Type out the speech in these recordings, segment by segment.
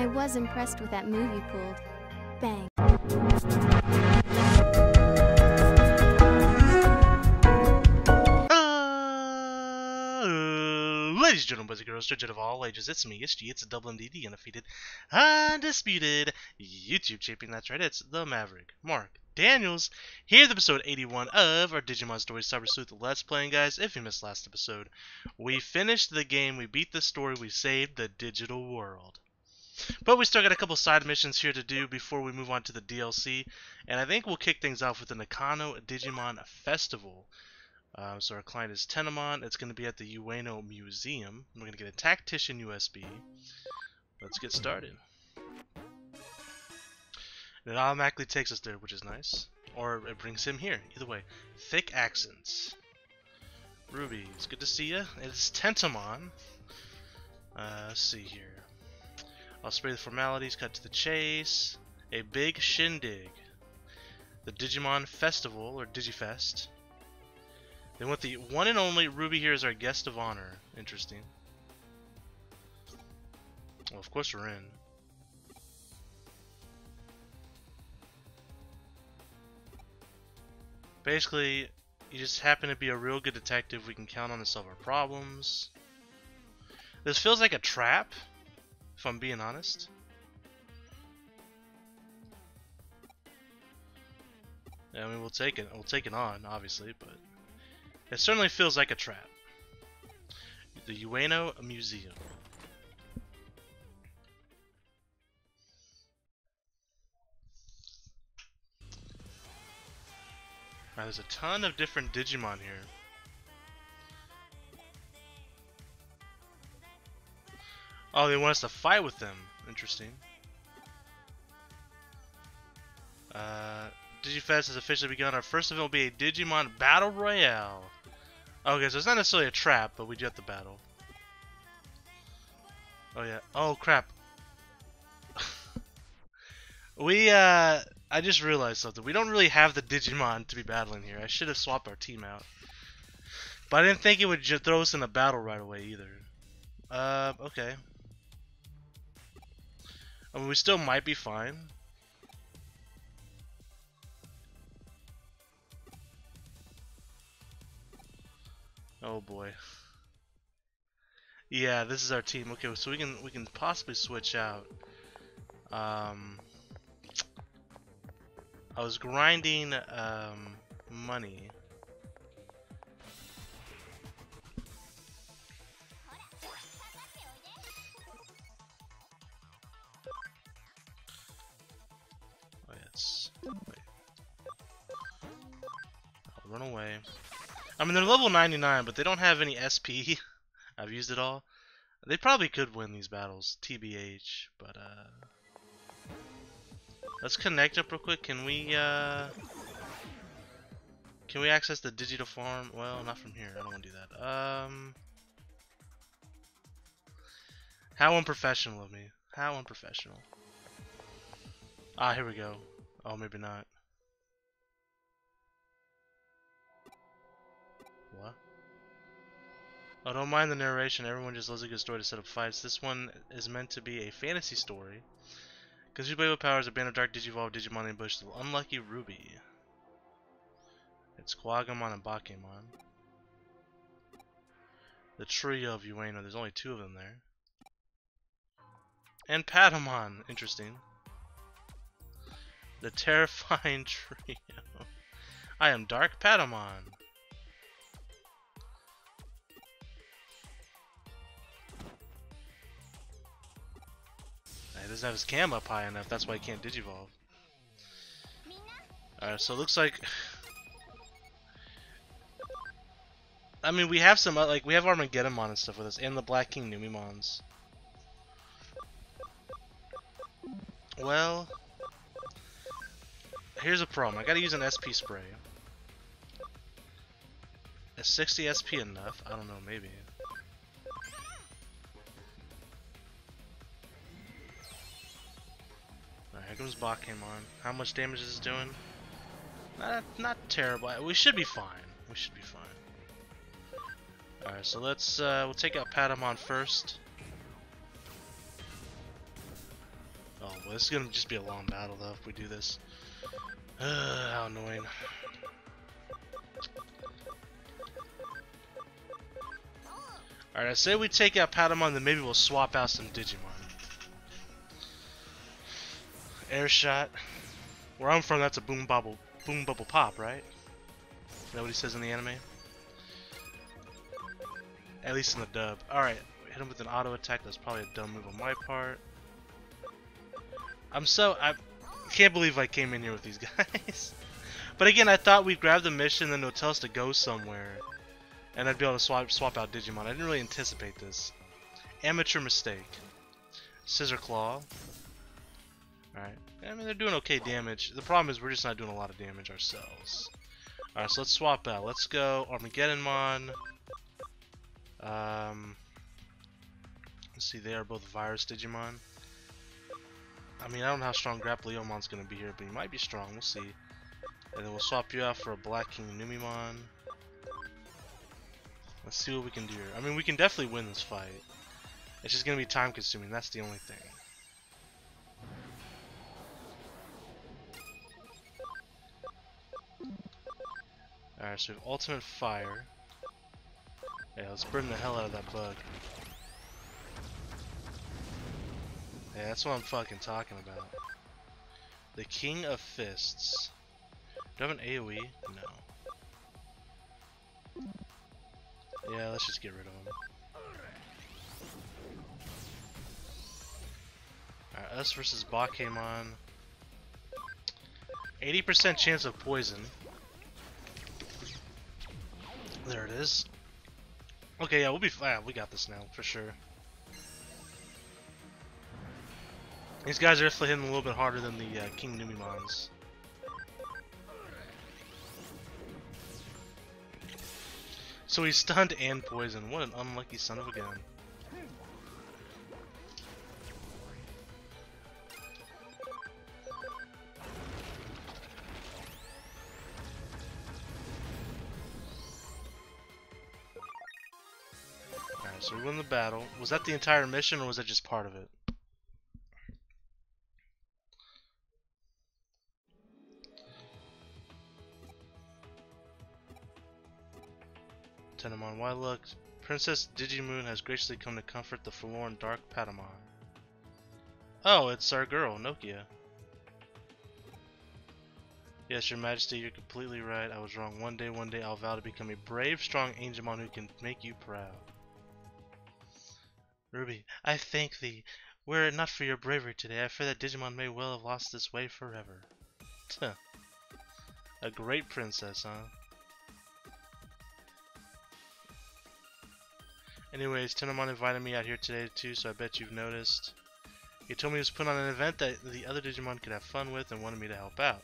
I was impressed with that move you pulled. Bang. Uh, ladies and gentlemen, boys and girls, children of all ages, it's me, it's G, it's double MD, the undefeated, undisputed YouTube champion. That's right, it's the Maverick, Mark Daniels. Here's episode 81 of our Digimon Story Cyber Sleuth Let's Playing, guys. If you missed last episode, we finished the game, we beat the story, we saved the digital world. But we still got a couple side missions here to do before we move on to the DLC, and I think we'll kick things off with the Nakano Digimon Festival. Uh, so our client is Tentomon. It's going to be at the Ueno Museum. We're going to get a Tactician USB. Let's get started. And it automatically takes us there, which is nice. Or it brings him here. Either way. Thick accents. Ruby, it's good to see you. It's Tentomon. Uh, let's see here. I'll spray the formalities, cut to the chase. A big shindig. The Digimon Festival, or Digifest. They want the one and only Ruby here as our guest of honor. Interesting. Well, of course we're in. Basically, you just happen to be a real good detective we can count on to solve our problems. This feels like a trap, if I'm being honest. I mean, we'll take it. We'll take it on, obviously, but it certainly feels like a trap. The Ueno Museum. Right, there's a ton of different Digimon here. Oh, they want us to fight with them. Interesting. Uh, Digifest has officially begun. Our first event will be a Digimon Battle Royale. Okay, so it's not necessarily a trap, but we do have to battle. Oh yeah. Oh crap. we uh I just realized something. We don't really have the Digimon to be battling here. I should have swapped our team out. But I didn't think it would just throw us in a battle right away either. Uh okay. I mean we still might be fine. Oh boy. Yeah, this is our team. Okay, so we can we can possibly switch out. Um, I was grinding um, money. Run away. I mean, they're level 99, but they don't have any SP. I've used it all. They probably could win these battles, TBH, but, uh... Let's connect up real quick. Can we, uh... Can we access the digital farm? Well, not from here. I don't want to do that. Um... How unprofessional of me. How unprofessional. Ah, here we go. Oh, maybe not. What? Oh, don't mind the narration. Everyone just loves a good story to set up fights. This one is meant to be a fantasy story. Because you play with powers, a band of dark Digivolve Digimon ambush the unlucky Ruby. It's Kuwagamon and Bakemon. The trio of Ueno. There's only two of them there. And Patamon. Interesting. The terrifying trio. I am Dark Patamon. Doesn't have his cam up high enough, that's why he can't digivolve. Alright, so it looks like... I mean, we have some, uh, like, we have Armageddonmon and stuff with us, and the Black King Numemons. Well... Here's a problem, I gotta use an SP spray. Is 60 SP enough? I don't know, maybe. Comes Bakemon. How much damage is it doing? Not, not terrible. We should be fine. We should be fine. Alright, so let's, uh, we'll take out Patamon first. Well, this is gonna just be a long battle though if we do this. Uh, how annoying. Alright, I say we take out Patamon, then maybe we'll swap out some Digimon. Air shot. Where I'm from, that's a boom bubble, boom bubble pop, right? Is that what he says in the anime? At least in the dub. Alright, hit him with an auto attack. That's probably a dumb move on my part. I'm so I can't believe I came in here with these guys. but again, I thought we'd grab the mission, then it'll tell us to go somewhere, and I'd be able to swap swap out Digimon. I didn't really anticipate this. Amateur mistake. Scissor Claw. Alright. I mean, they're doing okay damage. The problem is we're just not doing a lot of damage ourselves. Alright, so let's swap out. Let's go Armageddonmon. Um, let's see, they are both Virus Digimon. I mean, I don't know how strong Grappleomon's going to be here, but he might be strong. We'll see. And then we'll swap you out for a Black King Numemon. Let's see what we can do here. I mean, we can definitely win this fight. It's just going to be time consuming. That's the only thing. Alright, so we have Ultimate Fire. Yeah, let's burn the hell out of that bug. Yeah, that's what I'm fucking talking about. The King of Fists. Do I have an AoE? No. Yeah, let's just get rid of him. Alright, us versus Bakemon. 80% chance of poison. There it is. Okay, yeah, we'll be. Yeah, we got this now for sure. These guys are definitely hitting a little bit harder than the uh, King Numemons. So he's stunned and poisoned. What an unlucky son of a gun. So we won the battle. Was that the entire mission or was that just part of it? Tentomon, why look? Princess Digimoon has graciously come to comfort the forlorn Dark Patamon. Oh, it's our girl, Nokia. Yes, your majesty, you're completely right. I was wrong. One day, one day, I'll vow to become a brave, strong Angemon who can make you proud. Ruby, I thank thee. Were it not for your bravery today, I fear that Digimon may well have lost its way forever. a great princess, huh? Anyways, Tentomon invited me out here today too, so I bet you've noticed. He told me he was putting on an event that the other Digimon could have fun with and wanted me to help out.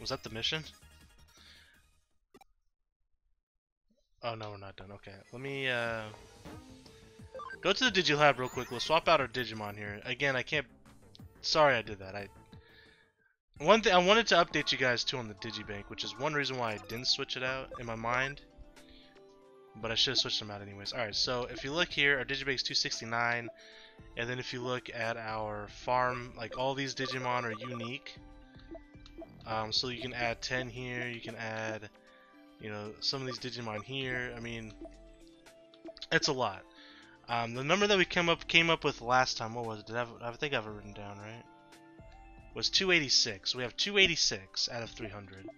Was that the mission? Oh no, we're not done. Okay, let me uh, go to the Digilab real quick. We'll swap out our Digimon here. Again, I can't. Sorry, I did that. I one thing I wanted to update you guys too on the Digibank, which is one reason why I didn't switch it out in my mind. But I should have switched them out anyways. Alright, so if you look here, our Digibank's 269. And then if you look at our farm, like all these Digimon are unique. Um, so you can add 10 here, you can add, you know, some of these Digimon here. I mean, it's a lot. Um, the number that we came up came up with last time, what was it? I, have, I think I have it written down, right? was 286. We have 286 out of 300.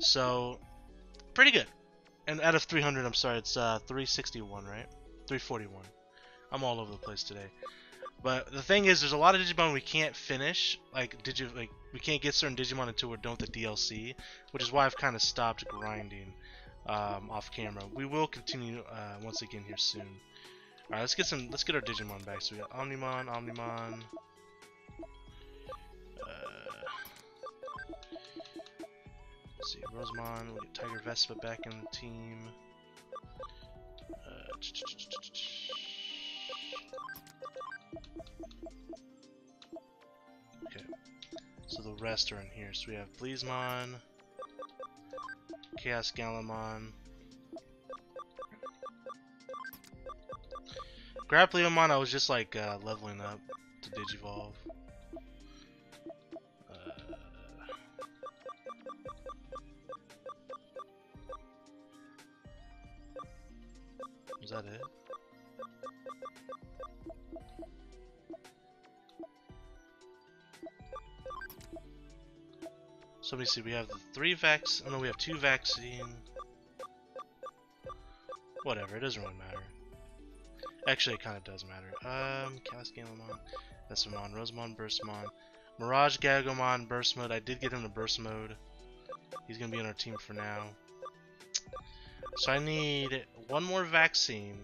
So, pretty good. And out of 300, I'm sorry, it's uh, 361, right? 341. I'm all over the place today. But the thing is, there's a lot of Digimon we can't finish. Like, Digi like we can't get certain Digimon until we're done with the DLC, which is why I've kind of stopped grinding um, off camera. We will continue uh, once again here soon. All right, let's get some. Let's get our Digimon back. So we got Omnimon, Omnimon. Let's see, Rosemon, we get Tiger Vespa back in the team. Uh, okay, so the rest are in here. So we have Bleezmon, Chaos Gallimon, Grappleomon, I was just like uh, leveling up to Digivolve. Uh, is that it? So we see, we have the three vax, no, we have two vaccine. Whatever, it doesn't really matter. Actually, it kind of does matter. Um, Cascalamon, Vesamon, Rosemon, Burstmon, Mirage Gaogamon, Burst Mode. I did get him to Burst Mode. He's to be on our team for now. So I need one more vaccine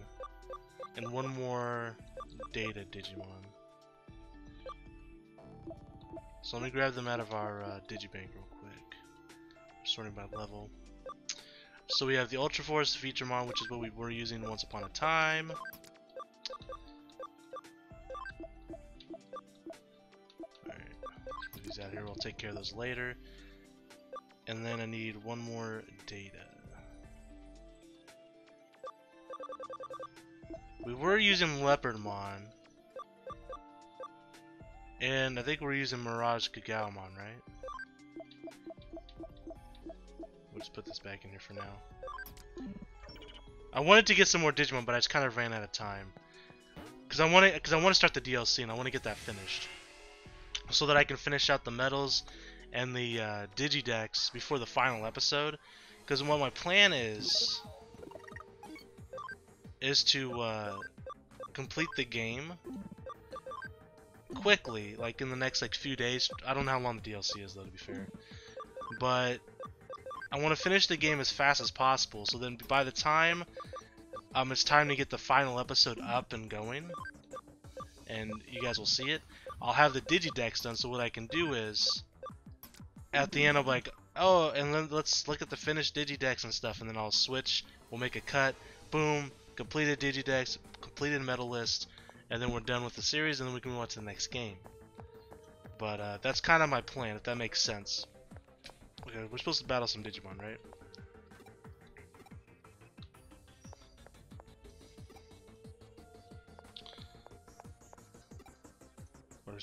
and one more data Digimon. So let me grab them out of our uh, Digibank real quick. Sorting by level. So we have the Ultra Force Featuremon, which is what we were using once upon a time. Alright, these out here. We'll take care of those later. And then I need one more data. We were using Leopardmon. And I think we're using Mirage Gaogamon, right? We'll just put this back in here for now. I wanted to get some more Digimon, but I just kind of ran out of time. Cause I want to, cause I want to start the DLC and I want to get that finished, so that I can finish out the medals and the uh, Digidex before the final episode. Because what my plan is, is to uh, complete the game quickly, like in the next like few days. I don't know how long the DLC is though, to be fair. But I want to finish the game as fast as possible, so then by the time um, it's time to get the final episode up and going, and you guys will see it, I'll have the Digidex done, so what I can do is, at the end I'm like, oh, and then let's look at the finished Digidex and stuff, and then I'll switch, we'll make a cut, boom, completed Digidex, completed medal list, and then we're done with the series, and then we can move on to the next game. But uh, that's kind of my plan, if that makes sense. Okay, we're supposed to battle some Digimon, right?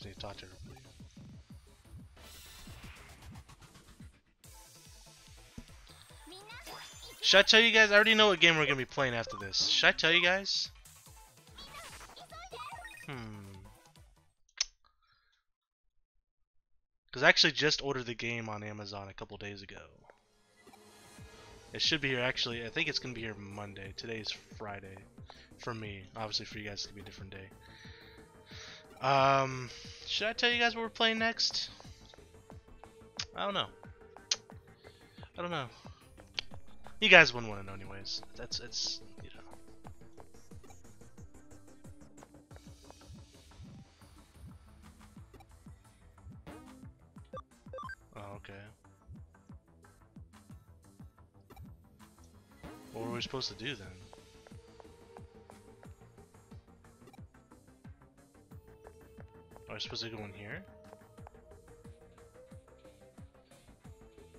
Just need to talk to. Should I tell you guys? I already know what game we're gonna be playing after this. Should I tell you guys? Hmm. Because I actually just ordered the game on Amazon a couple days ago. It should be here actually. I think it's going to be here Monday. Today's Friday. For me. Obviously for you guys it's going to be a different day. Um, should I tell you guys what we're playing next? I don't know. I don't know. You guys wouldn't want to know anyways. That's, it's, you know. Oh, okay. What were we supposed to do then? Are we supposed to go in here?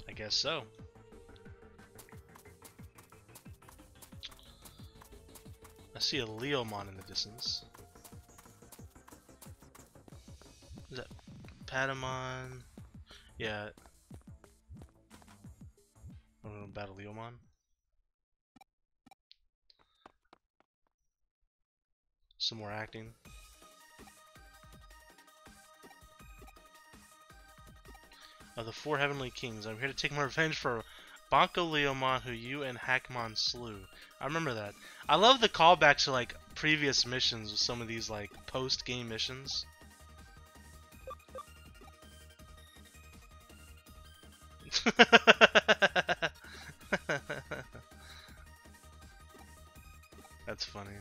I guess so. See a Leomon in the distance. Is that Patamon? Yeah. I'm gonna battle Leomon. Some more acting. Of the four heavenly kings, I'm here to take my revenge for Bancho Leomon, who you and Hackmon slew. I remember that. I love the callbacks to like previous missions with some of these like post-game missions. That's funny.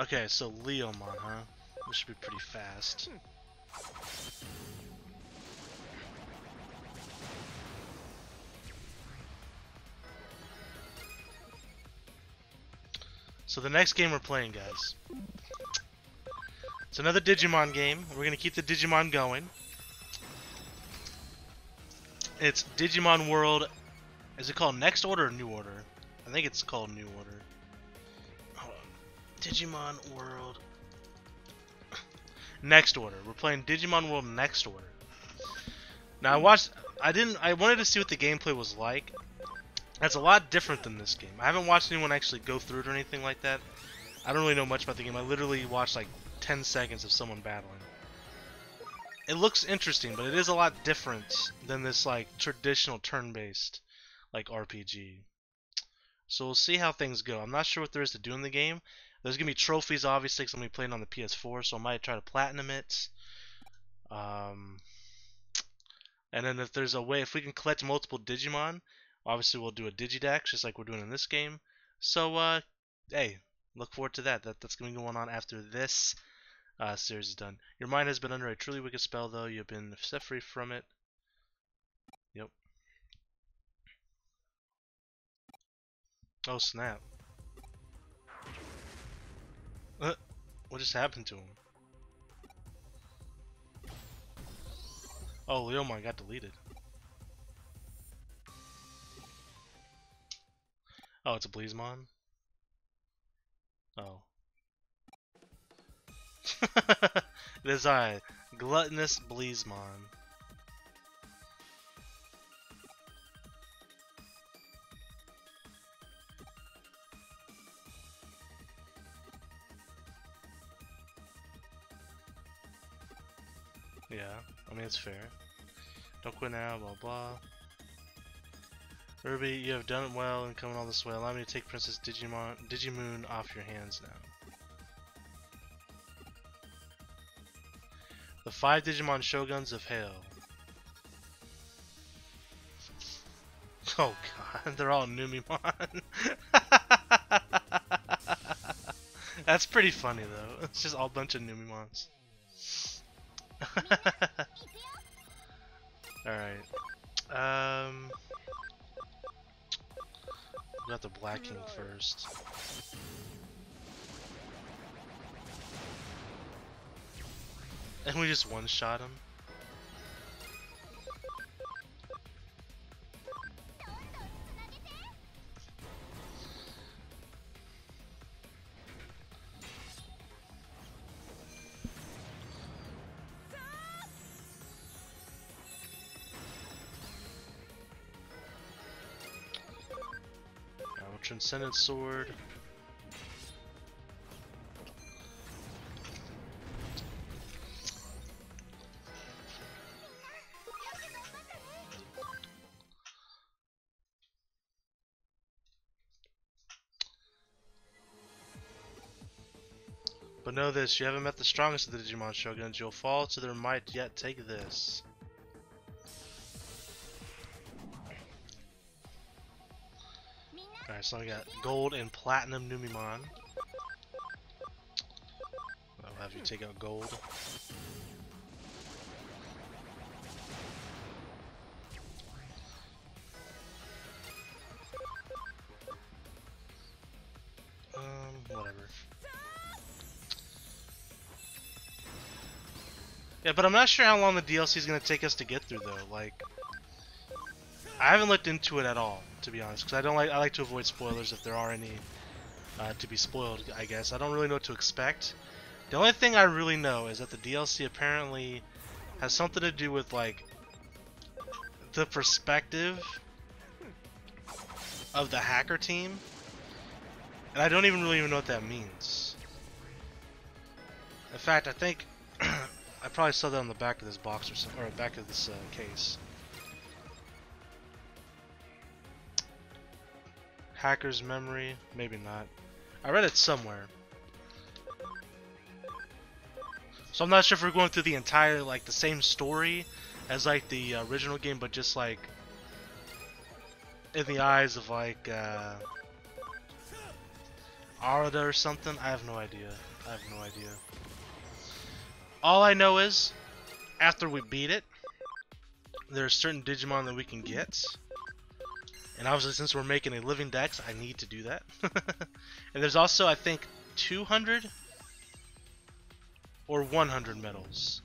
Okay, so Leomon, huh? This should be pretty fast. So the next game we're playing, guys. It's another Digimon game. We're gonna keep the Digimon going. It's Digimon World. Is it called Next Order or New Order? I think it's called New Order. Digimon World. Next Order. We're playing Digimon World Next Order. Now I watched. I didn't. I wanted to see what the gameplay was like. That's a lot different than this game. I haven't watched anyone actually go through it or anything like that. I don't really know much about the game. I literally watched like 10 seconds of someone battling. It looks interesting, but it is a lot different than this like traditional turn-based like RPG. So we'll see how things go. I'm not sure what there is to do in the game. There's gonna be trophies, obviously, because I'm gonna be playing on the PS4, so I might try to platinum it. Um, and then if there's a way, if we can collect multiple Digimon, obviously we'll do a Digidex, just like we're doing in this game. So, uh, hey, look forward to that. that that's gonna be going on after this uh, series is done. Your mind has been under a truly wicked spell, though. You've been set free from it. Yep. Oh, snap. What just happened to him? Oh, Leomon got deleted. Oh, it's a Bleezemon? Oh. it is I, Gluttonous Bleezemon. Mean it's fair. Don't quit now, blah blah. Ruby, you have done well in coming all this way. Allow me to take Princess Digimon Digimoon off your hands now. The five Digimon Shoguns of Hell. Oh god, they're all Numemon. That's pretty funny though. It's just all bunch of Numemons. Alright. Um got the Black King first. And we just one-shot him. Transcendent Sword. But know this, you haven't met the strongest of the Digimon Shoguns. You'll fall to their might yet take this. So I got gold and platinum Numemon. I'll have you take out gold. Um, whatever. Yeah, but I'm not sure how long the DLC is going to take us to get through, though. Like, I haven't looked into it at all, to be honest, because I don't like I like to avoid spoilers if there are any uh, to be spoiled. I guess I don't really know what to expect. The only thing I really know is that the DLC apparently has something to do with like the perspective of the hacker team, and I don't even really even know what that means. In fact, I think I probably saw that on the back of this box or or back of this uh, case. Hacker's memory, maybe not. I read it somewhere. So I'm not sure if we're going through the entire, like, the same story as, like, the original game, but just, like, in the eyes of, like, uh, Arata or something. I have no idea. I have no idea. All I know is, after we beat it, there are certain Digimon that we can get. And obviously, since we're making a living dex, I need to do that. and there's also, I think, 200 or 100 medals.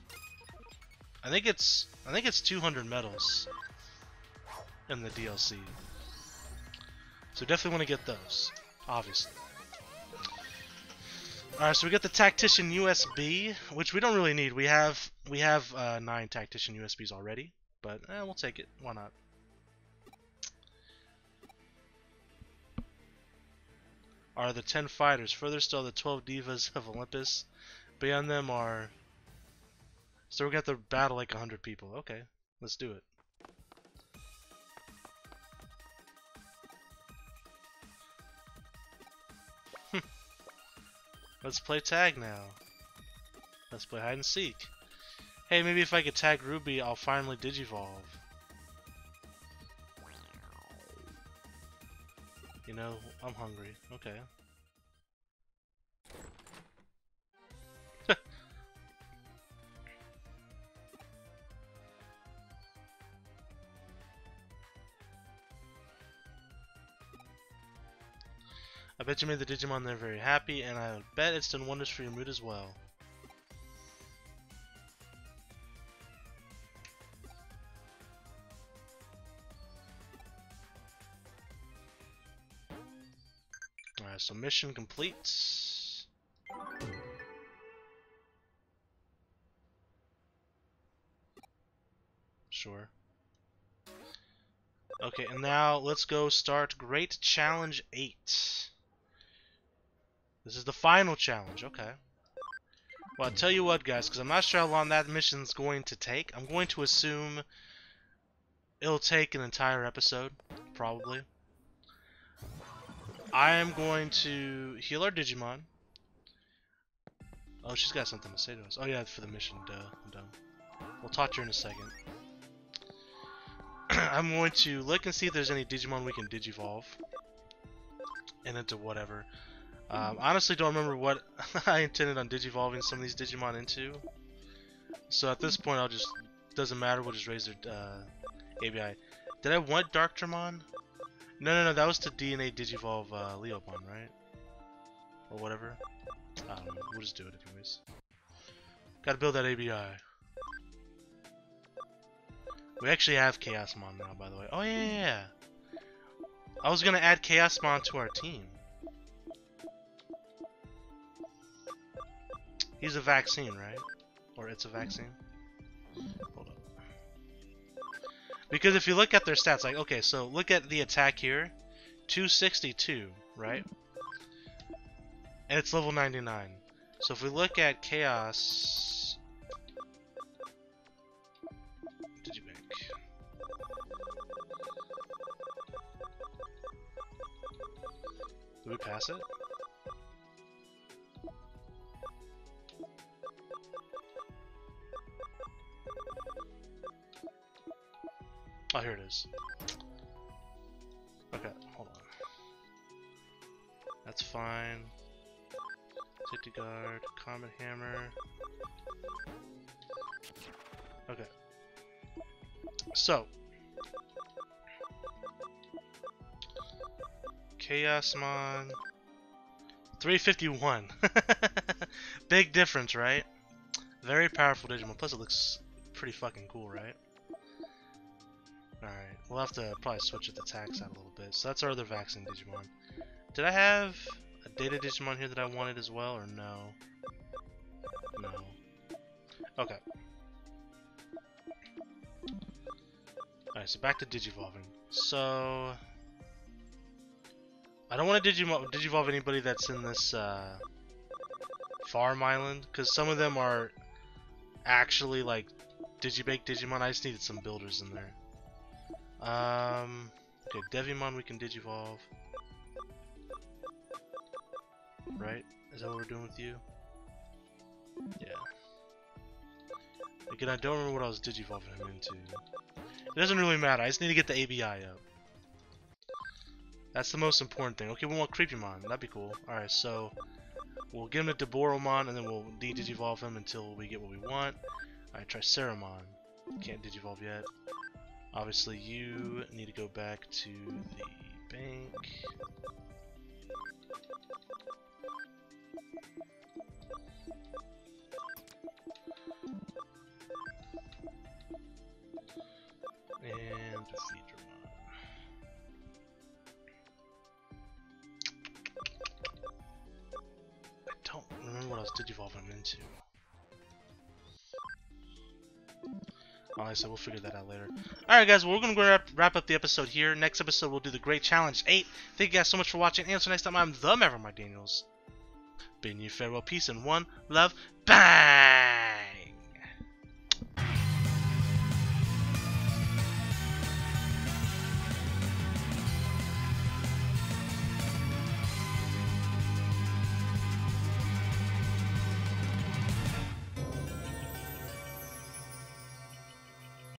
I think it's I think it's 200 medals in the DLC. So definitely want to get those, obviously. Alright, so we got the Tactician USB, which we don't really need. We have we have uh, nine Tactician USBs already, but eh, we'll take it. Why not? Are the 10 fighters. Further still, the 12 divas of Olympus. Beyond them are... So we're going to have to battle like 100 people. Okay, let's do it. Let's play tag now. Let's play hide and seek. Hey, maybe if I could tag Ruby, I'll finally digivolve. You know, I'm hungry. Okay. I bet you made the Digimon there very happy, and I bet it's done wonders for your mood as well. Mission complete. Sure. Okay, and now let's go start Great Challenge 8. This is the final challenge, okay. Well, I'll tell you what, guys, because I'm not sure how long that mission's going to take. I'm going to assume it'll take an entire episode, probably. I am going to heal our Digimon. Oh, she's got something to say to us. Oh, yeah, for the mission. Duh, I'm dumb. We'll talk to her in a second. I'm going to look and see if there's any Digimon we can Digivolve. And into whatever. Um, honestly, don't remember what I intended on digivolving some of these Digimon into. So at this point, I'll just doesn't matter. We'll just raise their uh, ABI. Did I want Darkdramon? No, no, no. That was to DNA Digivolve uh, Leopon, right? Or whatever. Know. We'll just do it anyways. Gotta build that ABI. We actually have Chaosmon now, by the way. Oh yeah, yeah, yeah. I was gonna add Chaosmon to our team. He's a vaccine, right? Or it's a vaccine? Hold up. Because if you look at their stats, like, okay, so look at the attack here. 262, right? And it's level 99. So if we look at Chaos... Digibank. Did you make? Do we pass it? Oh, here it is. Okay, hold on. That's fine. City Guard, Comet Hammer. Okay. So. Chaosmon. 351. Big difference, right? Very powerful Digimon. Plus it looks pretty fucking cool, right? Alright, we'll have to probably switch with the attacks out a little bit. So that's our other vaccine Digimon. Did I have a data Digimon here that I wanted as well, or no? No. Okay. Alright, so back to Digivolving. So... I don't want to Digimo Digivolve anybody that's in this uh, farm island, because some of them are actually like Digibake Digimon. I just needed some builders in there. Um, okay, Devimon we can digivolve. Right? Is that what we're doing with you? Yeah. Again, I don't remember what I was digivolving him into. It doesn't really matter, I just need to get the ABI up. That's the most important thing. Okay, we want Creepymon, that'd be cool. Alright, so we'll get him to Deboromon and then we'll de-digivolve him until we get what we want. Alright, Triceramon. Can't digivolve yet. Obviously, you need to go back to the bank. And defeat Dramon. I don't remember what else Digivolve him into. I said, we'll figure that out later. Alright, guys, well, we're going to wrap, wrap up the episode here. Next episode, we'll do the Great Challenge 8. Thank you guys so much for watching. And until next time, I'm the Maverick Daniels. Bidding you farewell, peace, and one love. Bang!